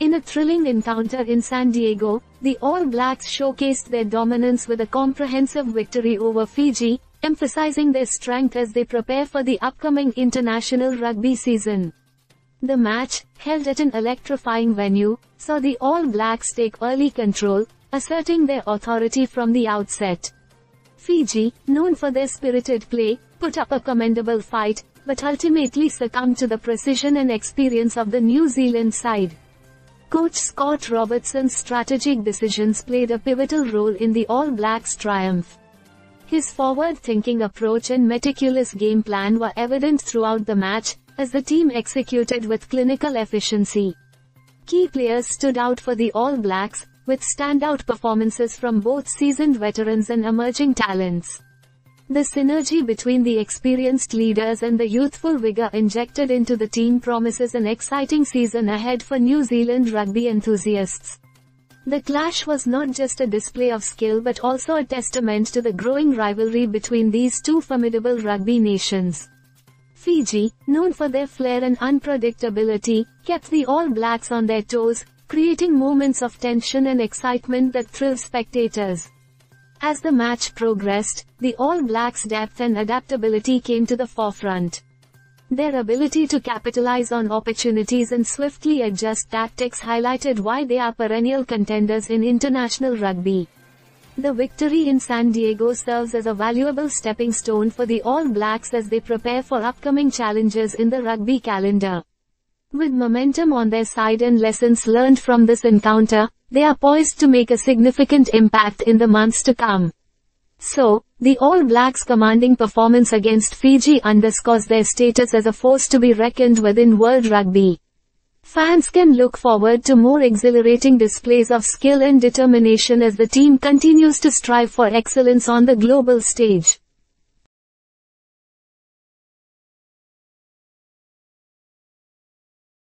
In a thrilling encounter in San Diego, the All Blacks showcased their dominance with a comprehensive victory over Fiji, emphasizing their strength as they prepare for the upcoming international rugby season. The match, held at an electrifying venue, saw the All Blacks take early control, asserting their authority from the outset. Fiji, known for their spirited play, put up a commendable fight, but ultimately succumbed to the precision and experience of the New Zealand side. Coach Scott Robertson's strategic decisions played a pivotal role in the All Blacks' triumph. His forward-thinking approach and meticulous game plan were evident throughout the match, as the team executed with clinical efficiency. Key players stood out for the All Blacks, with standout performances from both seasoned veterans and emerging talents. The synergy between the experienced leaders and the youthful vigor injected into the team promises an exciting season ahead for New Zealand rugby enthusiasts. The clash was not just a display of skill but also a testament to the growing rivalry between these two formidable rugby nations. Fiji, known for their flair and unpredictability, kept the All Blacks on their toes, creating moments of tension and excitement that thrill spectators. As the match progressed, the All Blacks' depth and adaptability came to the forefront. Their ability to capitalize on opportunities and swiftly adjust tactics highlighted why they are perennial contenders in international rugby. The victory in San Diego serves as a valuable stepping stone for the All Blacks as they prepare for upcoming challenges in the rugby calendar. With momentum on their side and lessons learned from this encounter, they are poised to make a significant impact in the months to come. So, the All Blacks' commanding performance against Fiji underscores their status as a force to be reckoned with in world rugby. Fans can look forward to more exhilarating displays of skill and determination as the team continues to strive for excellence on the global stage.